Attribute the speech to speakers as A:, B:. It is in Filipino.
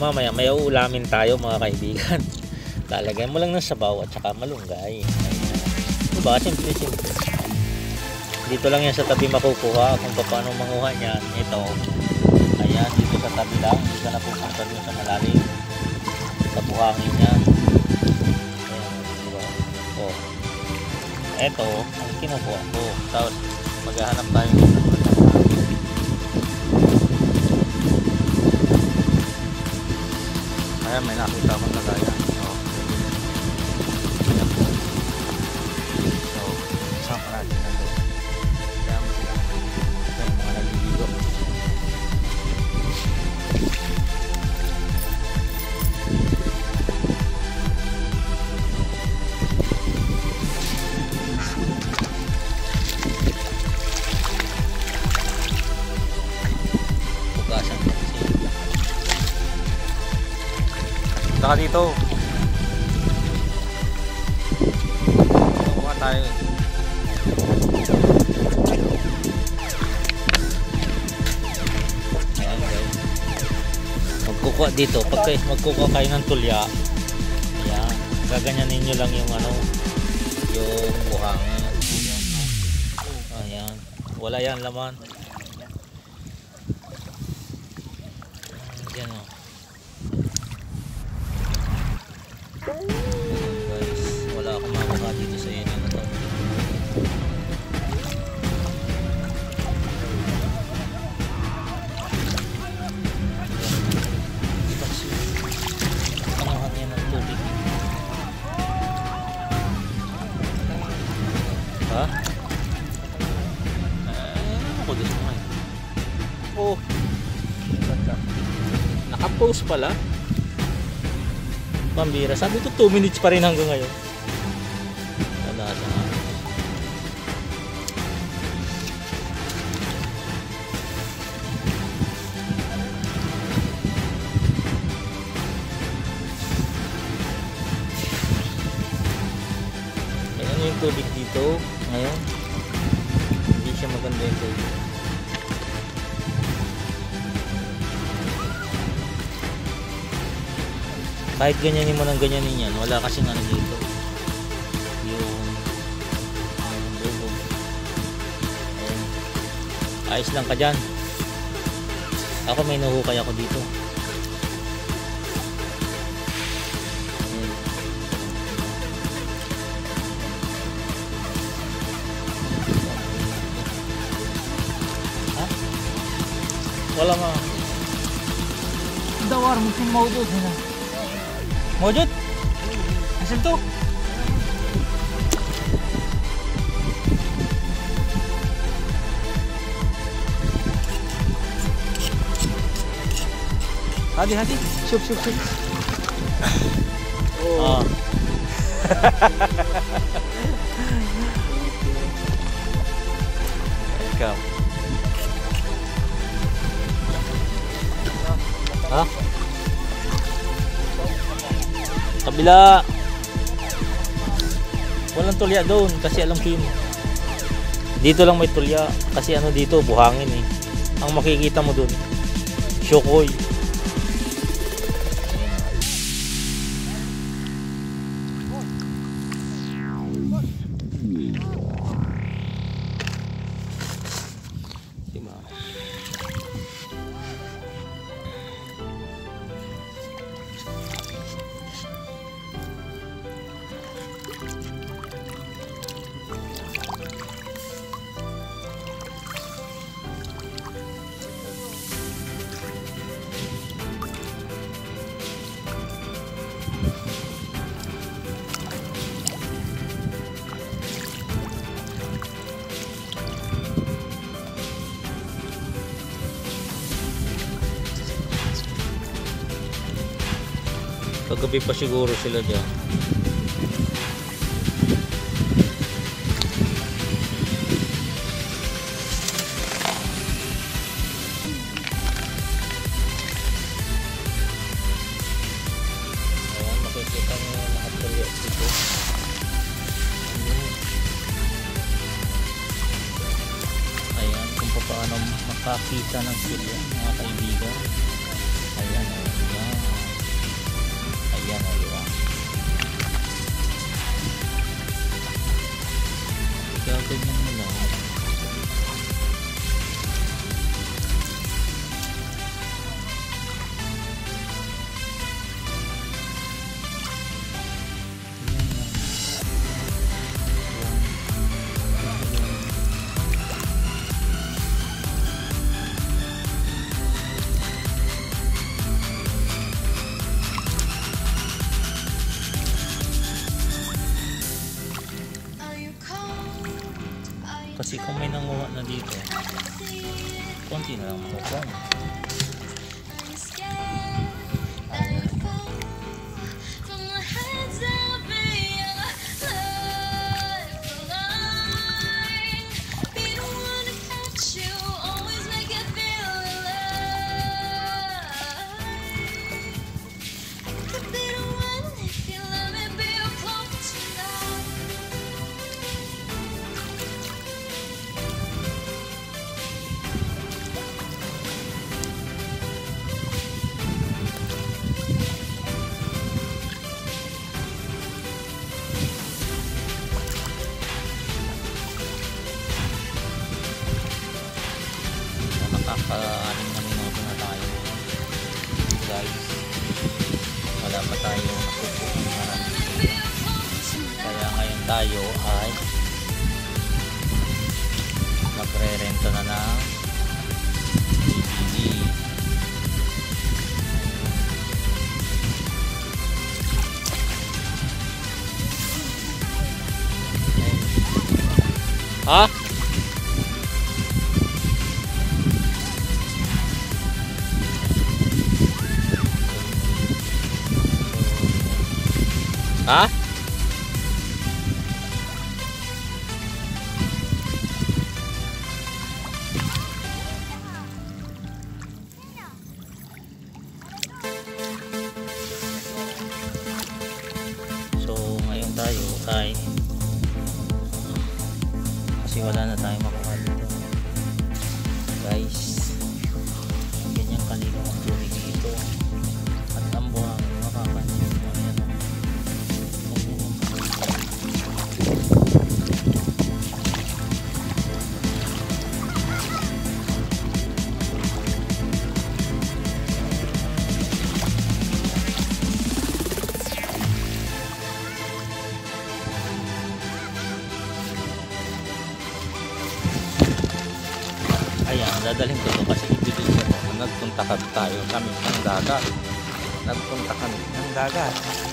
A: mamaya may uulamin tayo mga kaibigan. Lalagay mo lang ng sabaw at saka malunggay. Diba? Simple, simple. Dito lang yan sa tabi makukuha kung paano manguha niyan. Ito. Ayan, dito sa tabi lang. Hindi ka na pupunta dun sa malalim. Sa buhangin niya. Ayan, diba? Oh. Ito, ang kinukuha ko. Tapos, maghahanap tayo ng Ayan, Saka dito. Kuha tayo. Magkukuha dito. Pag magkukuha kayo ng tulya. Ayan. Gaganyanin nyo lang yung ano. Yung buhangin. Ayan. Wala yan laman. Ayan o. Ayan, Naka-post pala. Pambira. Sabi ko 2 minutes pa rin hanggang ngayon. Wala sa Ayan yung tubig dito. Ngayon. Hindi siya maganda yung tubig. Kahit ganyanin mo ng ganyanin yan wala kasing ano dito. Yung yung bubog Ayun. ayos lang ka dyan. Ako may nahukay ako dito. Wala nga. Dawar mungkin mau doon Mojud? Hasil tuh? Hadi hadi. Şup şup şup. Oh. Welcome. Ha? Kabila. Walang tulya doon kasi alam ko. Dito lang may tulya kasi ano dito buhangin eh. Ang makikita mo doon. Shokoy. Kagabi pa siguro sila dyan. Ayan, makikita nyo yung ng liit dito. Ayan, kung paano makakita ng silya, mga kaibigan. Kasi kung may nanguha na dito, konti na lang makukuha mo. nakaka-anim na minuto na tayo guys wala pa tayo nakukuha kaya ngayon tayo ay magre-rento na ng DVD ha? Ha? So, ngayon tayo ay kasi wala na tayong makuha dadalhin ko to kasi ibibigyan ko. Nagpunta ka tayo kami ng dagat. Nagpunta kami ng dagat.